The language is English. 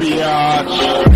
biatch.